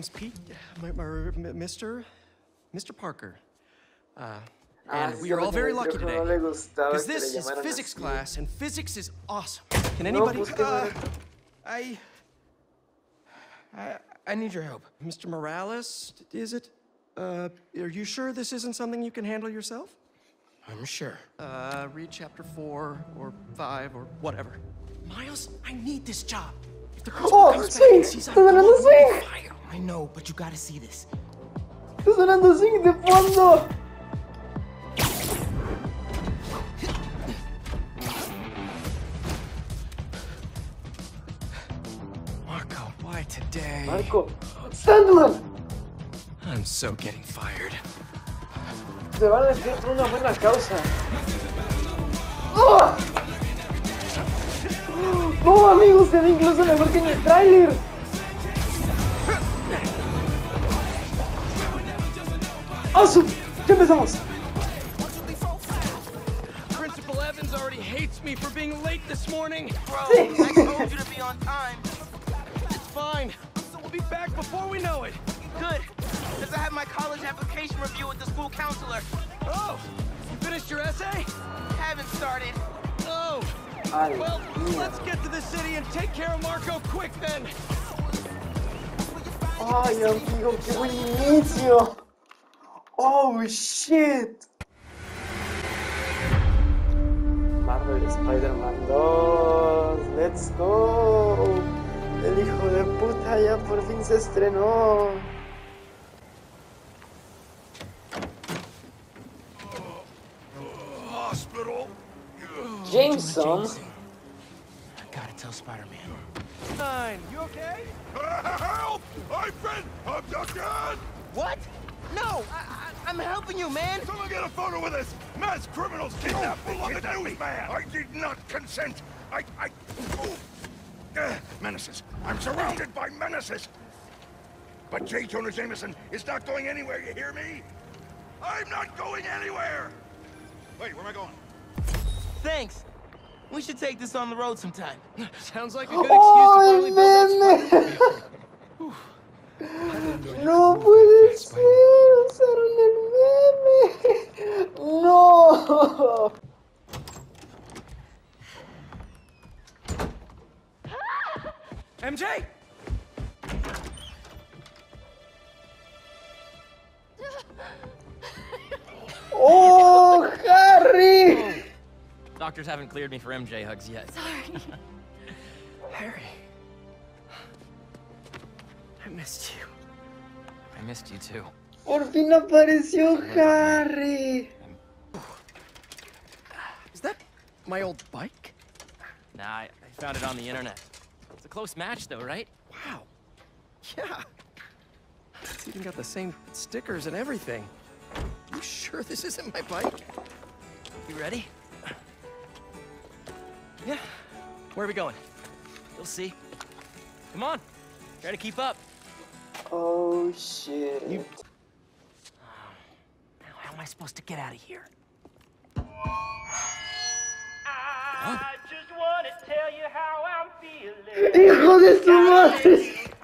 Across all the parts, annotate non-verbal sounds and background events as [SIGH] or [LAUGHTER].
my name's Pete. My, my, Mr. Mr. Parker. Uh, and Ah, we are all very lucky que no today. le gustaba Because que this is physics así. class, and physics is awesome. Can anybody? pues que uh. I, I, I need your help. Mr. Morales, is it? Uh, are you sure this isn't something you can handle yourself? I'm sure. Uh, read chapter four or five or whatever. Miles, I need this job. If the principal Oh, comes back and sí, sees I'm está gone, sonando we'll be así. fired. I know, but you gotta see this. Está sonando así de fondo. Marco, why today? Marco. Sandman. I'm so getting fired. Se van a despedir por una buena causa. [LAUGHS] ¡Oh! No, amigos, se ve incluso mejor que en el tráiler. ¡Asu! ¡Ya empezamos! Principal Evans already hates me for being late this morning. Bro, I told you to be on time. It's fine. So we'll be back before we know it. Good, because I have my college application review with the school counselor. Oh, you finished your essay? Haven't started. Oh. Ay, Well, mía. let's get to the city and take care of Marco quick then. Ay, amigo, qué buen inicio. Oh, shit. Marvel Spider-Man 2. Let's go. El hijo de puta ya por fin se estrenó. Hospital. Jameson. I gotta tell Spider-Man. Fine. You okay? [LAUGHS] Help! I've been abducted! What? No, I, I, I'm helping you, man. Someone get a photo with us! Mass criminals kidnapped me! Look at the newsman! I did not consent! I... I... Oh. Uh, menaces. I'm surrounded by menaces! But J. Jonah Jameson is not going anywhere, you hear me? I'm not going anywhere! Wait, where am I going? Thanks. We should take this on the road sometime. [LAUGHS] Sounds like a good excuse to ¡Ay, finally build that meme! Spider-Man. [LAUGHS] [LAUGHS] [LAUGHS] No puede ser, usaron el meme. No. MJ! Oh, Harry. Doctors haven't cleared me for MJ hugs yet. Sorry. [LAUGHS] Harry. I missed you. I missed you too. Por fin apareció Harry. Is that my old bike? Nah, I, I found it on the internet. It's a close match though, right? Wow. Yeah. It's even got the same stickers and everything. You sure this isn't my bike? You ready? Yeah. Where are we going? You'll see. Come on. Try to keep up. Oh shit. Now, how am I supposed to get out of here? I just want to tell you how I'm feeling. Hijo de su madre.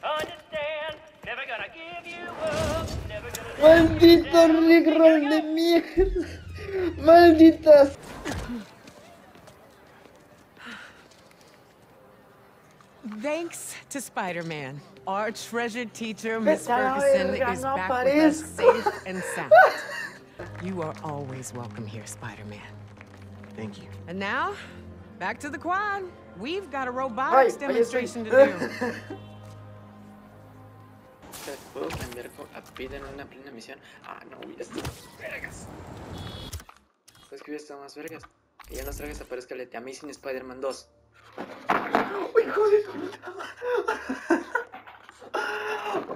Understand, never gonna give you up, never gonna Maldito Rickroll de mierda. Malditas. Thanks to Spider-Man, our treasured teacher, Miss Vete Ferguson, is back with us safe and sound. [LAUGHS] You are always welcome here, Spider-Man. Thank you. And now, back to the quad. We've got a robotics ahí demonstration to do. [LAUGHS] ¿Puedo cambiar a Peter en una plena misión? Ah, no, voy a estar vergas. Es que voy a estar más vergas. Que ya en los trajes aparezca el de Amazing Spider-Man 2. Hijo de puta.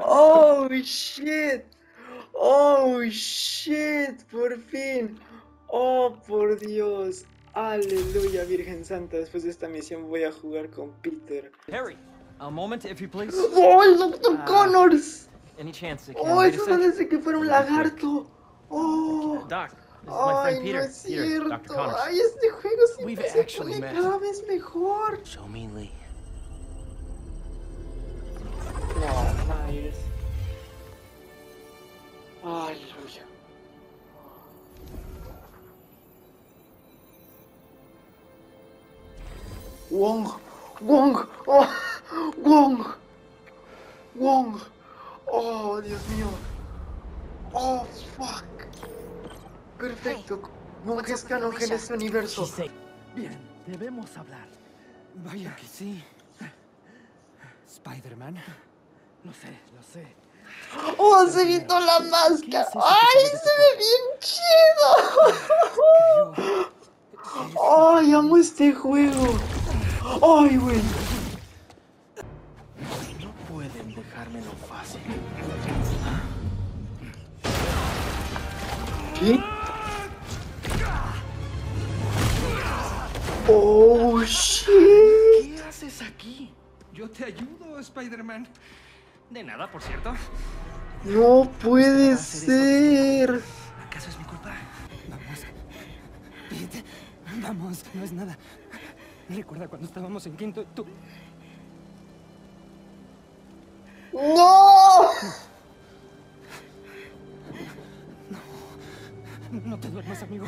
Oh shit. Oh shit. Por fin. Oh por Dios. Aleluya, Virgen Santa. Después de esta misión voy a jugar con Peter. Harry, a moment, if you please. ¡Oh, el Dr. Ah. Connors! Any chance ¡Oh, eso parece que fuera un lagarto! ¡Oh! Doc, this is my friend Peter. es Peter. Dr. Connors. Ay, este juego siempre We've se actually pone met. cada vez mejor. Show me Lee. No, Miles. Aleluya. Wong, Wong, oh, Wong, Wong, oh Dios mío, oh fuck, perfecto, Wong es canon en este universo. Bien, debemos hablar. Vaya que sí. Spider-Man. Lo sé, lo sé. Oh, se quitó la máscara. ¡Ay, se ve bien chido! ¡Ay, amo este juego! ¡Ay, güey! No pueden dejármelo fácil. ¿Qué? ¡Oh, shit! ¿Qué haces aquí? Yo te ayudo, Spider-Man. De nada, por cierto. ¡No puede ser! ¿Acaso es mi culpa? Vamos. Pete, vamos, no es nada. Recuerda cuando estábamos en quinto, tú... ¡No! No te duermas, amigo.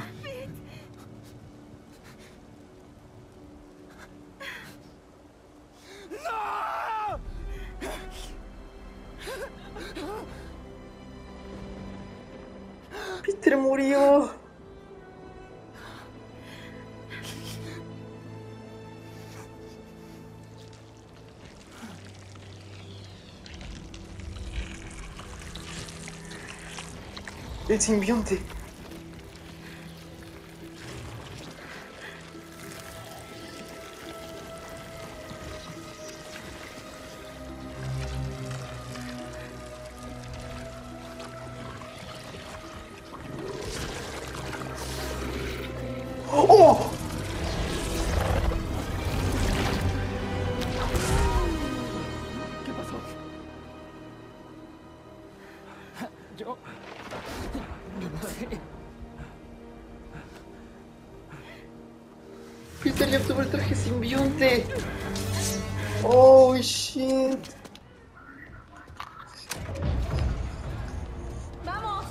Peter murió. El simbionte. Simbionte. Oh shit. ¡Vamos!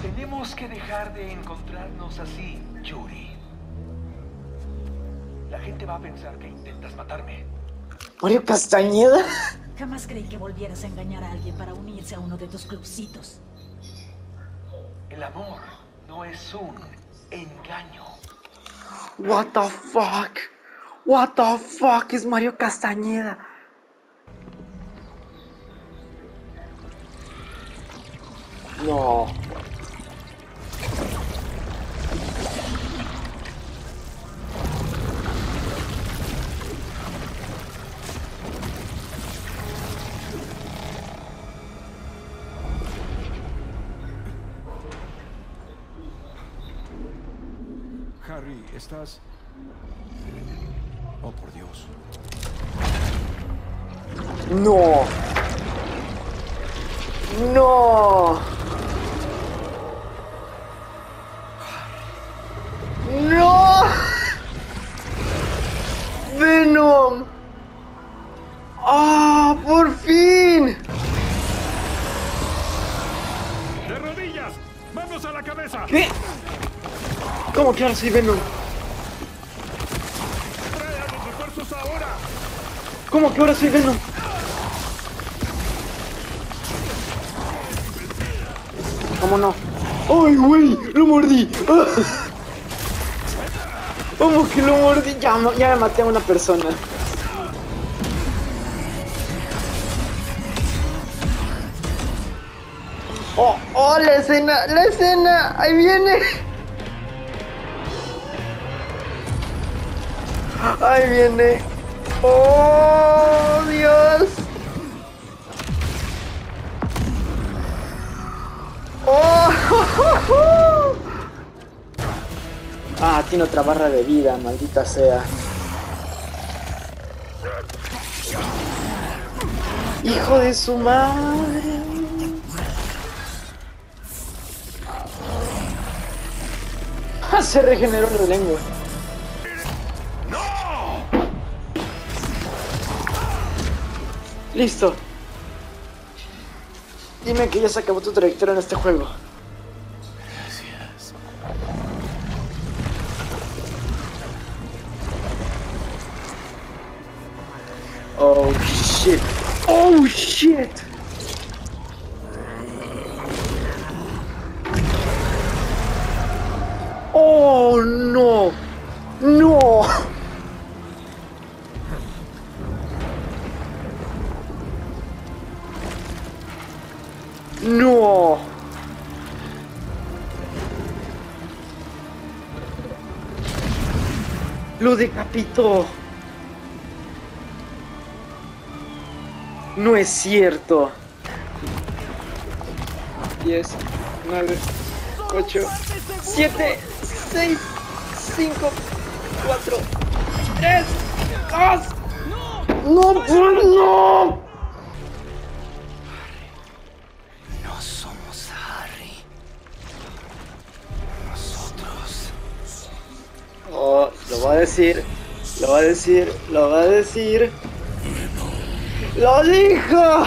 Tenemos que dejar de encontrarnos así, Yuri. La gente va a pensar que intentas matarme. Mario Castañeda. Jamás creí que volvieras a engañar a alguien para unirse a uno de tus clubcitos. El amor es un engaño. What the fuck? What the fuck es Mario Castañeda? No. ¿Estás...? Oh, por Dios. No. No. No. Venom. Ah, por fin. ¡De rodillas! ¡Manos a la cabeza! ¿Qué? ¿Cómo que ahora soy Venom? ¿Cómo que ahora soy Venom? ¿Cómo no? ¡Ay, güey! ¡Lo mordí! ¡Ah! ¿Cómo que lo mordí? Ya, ya maté a una persona. ¡Oh, oh! ¡La escena! ¡La escena! ¡Ahí viene! ¡Ahí viene! ¡Oh, Dios! ¡Oh! [LAUGHS] Ah, tiene otra barra de vida, maldita sea. ¡Hijo de su madre! Ah, Se regeneró la lengua. Listo. Dime que ya se acabó tu trayectoria en este juego. Lo decapitó. No es cierto. 10, 9, 8, 7, 6, 5, 4, 3, 2. No. No lo va a decir. Lo va a decir. Lo va a decir. ¡Lo dijo!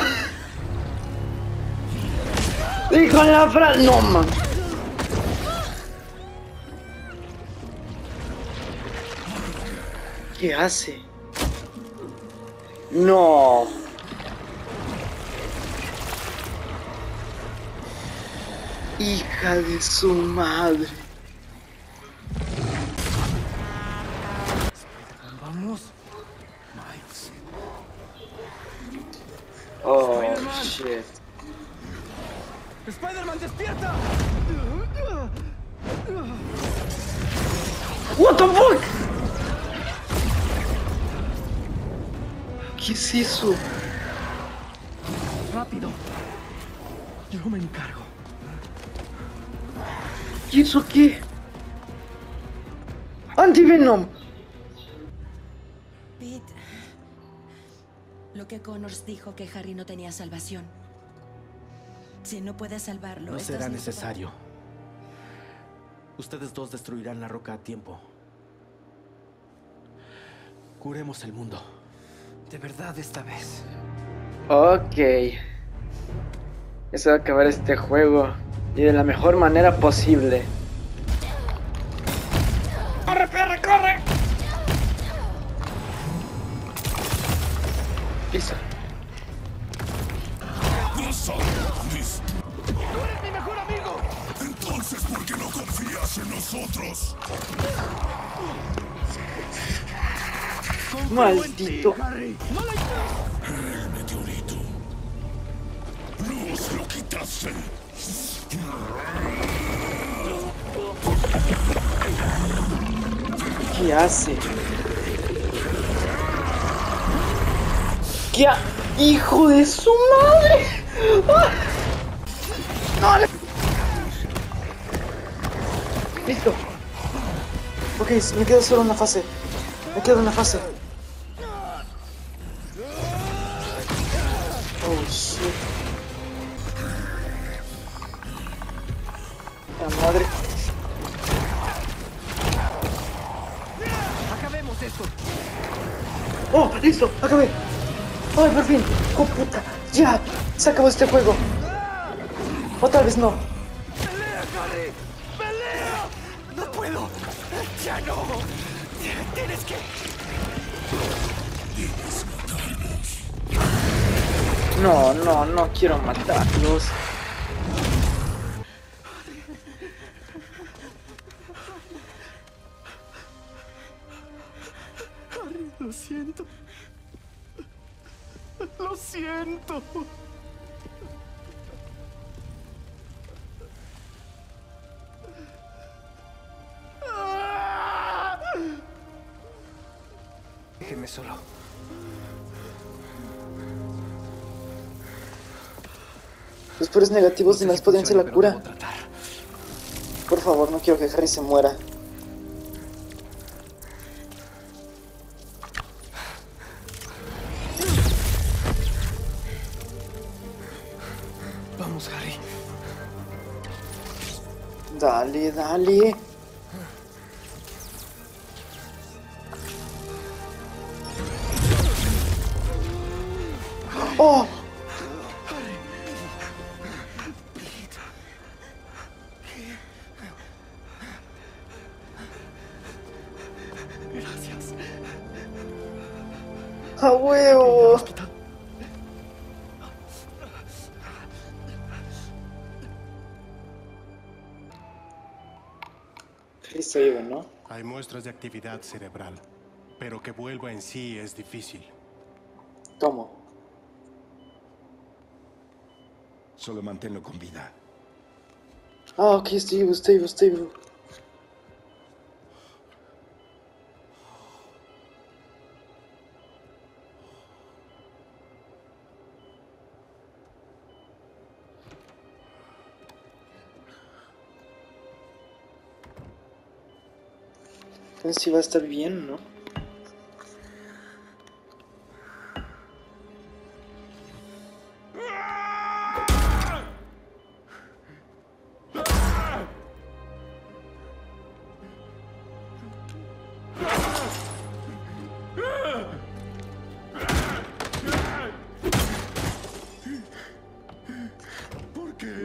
Dijo la frase. No, man. ¿Qué hace? No. Hija de su madre. Shit. ¡Spider-Man, despierta! What the fuck? ¿Qué es eso? Rápido. Yo me encargo. ¿Y eso qué? Antivenom. Lo que Connors dijo que Harry no tenía salvación. Si no puedes salvarlo, No será necesario. Ustedes dos destruirán la roca a tiempo. Curemos el mundo. De verdad esta vez. Ok. Eso va a acabar este juego. Y de la mejor manera posible. Quitaste. ¿Qué hace? ¿Qué ha... ¡Hijo de su madre! ¡Ah! ¡No! le- Listo. Ok, me quedo solo una fase. Me quedo una fase. ¡Oh! ¡Listo! ¡Acabé! ¡Ay, por fin! ¡Oh, puta! ¡Ya! ¡Se acabó este juego! O tal vez no. ¡Pelea, Harry! ¡Pelea! ¡No puedo! ¡Ya no! ¡Tienes que! No, no, no quiero matarlos. Lo siento. Déjeme solo. Los puros negativos de más ser la cura. Por favor, no quiero que Harry se muera. Dale, dale. Muestras de actividad cerebral, pero que vuelva en sí es difícil. ¿Cómo? Solo manténlo con vida. Ah, ok, estoy vivo, estoy vivo, Entonces sí va a estar bien, ¿no?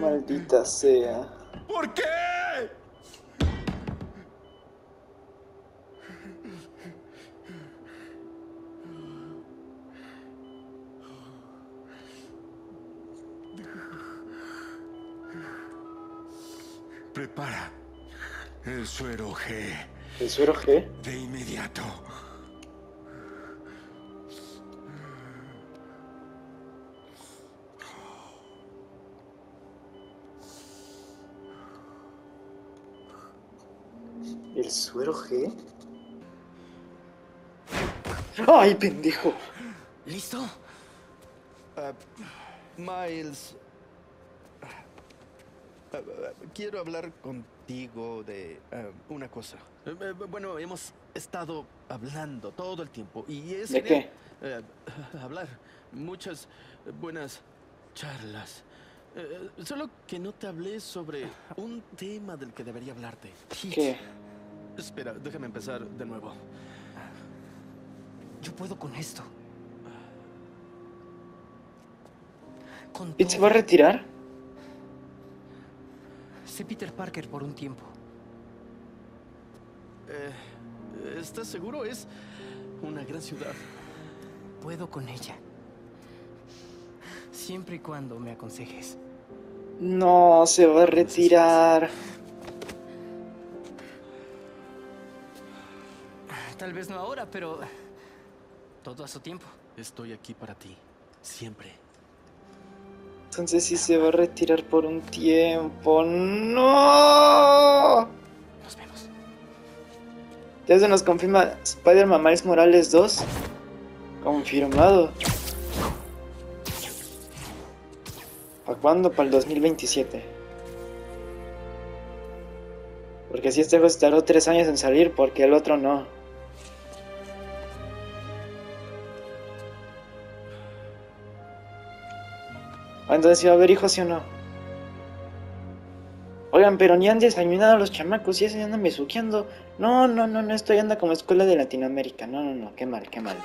Maldita sea. ¿Por qué? G. ¿El suero G? De inmediato. ¿El suero G? ¡Ay, pendejo! ¿Listo? Ah, Miles. Quiero hablar contigo de ah, una cosa. Eh, eh, bueno, hemos estado hablando todo el tiempo y es ¿De eh, [LAUGHS] hablar. Muchas buenas charlas. Eh, solo que no te hablé sobre un tema del que debería hablarte. ¿Qué? Espera, déjame empezar de nuevo. Yo puedo con esto. Con ¿Pete se va a retirar? Sé Peter Parker por un tiempo. Eh, ¿Estás seguro? Es una gran ciudad. Puedo con ella. Siempre y cuando me aconsejes. No, se va a retirar. Tal vez no ahora, pero todo a su tiempo. Estoy aquí para ti. Siempre. Entonces sí se va a retirar por un tiempo. ¡No! Nos vemos. Ya se nos confirma Spider-Man Miles Morales 2. Confirmado. ¿Para cuándo? Para el 2027. Porque si este juego tardó 3 años en salir, porque el otro no. Entonces, ¿sí va a haber hijos, sí o no? Oigan, pero ni han desayunado los chamacos y ya se andan besuqueando. No, no, no, no, esto ya anda como escuela de Latinoamérica. No, no, no, qué mal, qué mal.